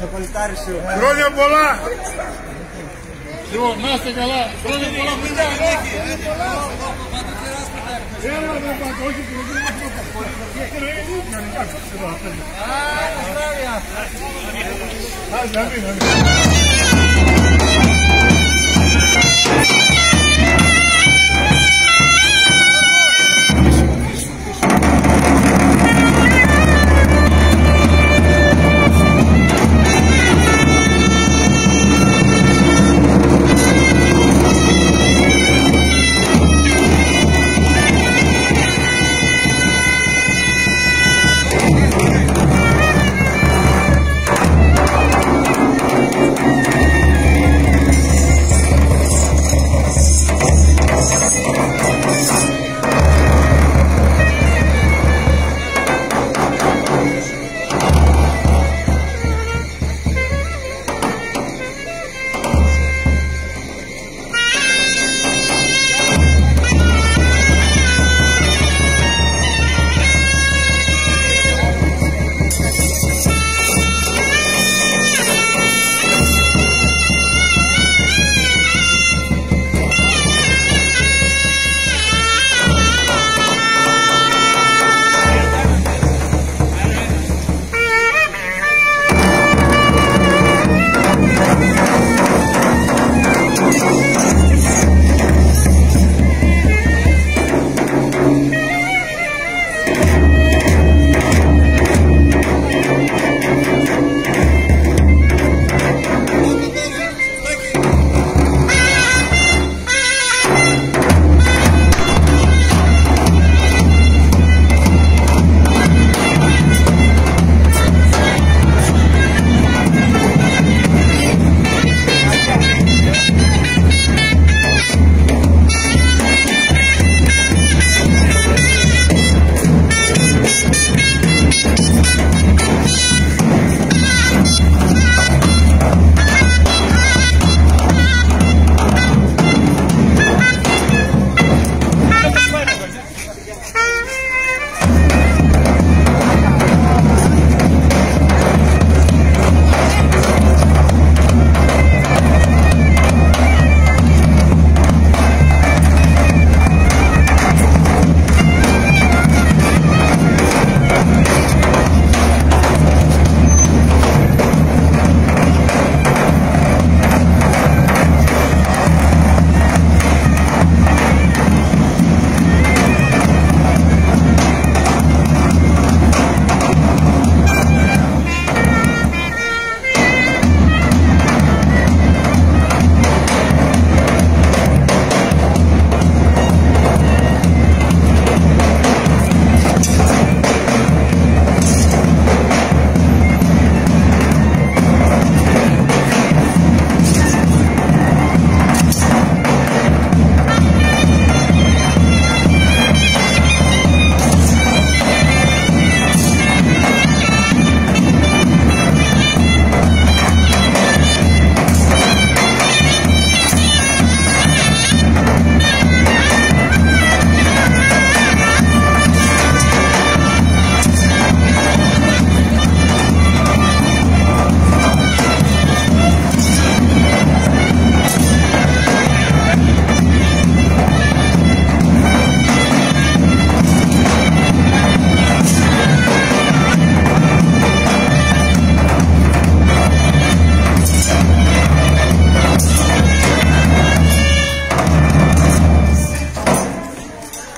Το κολλητάρι σου. Ε. Χρόνια πολλά. Λοιπόν, να είστε καλά. Χρόνια πολλά που είναι ανέχει. Χρόνια πολλά.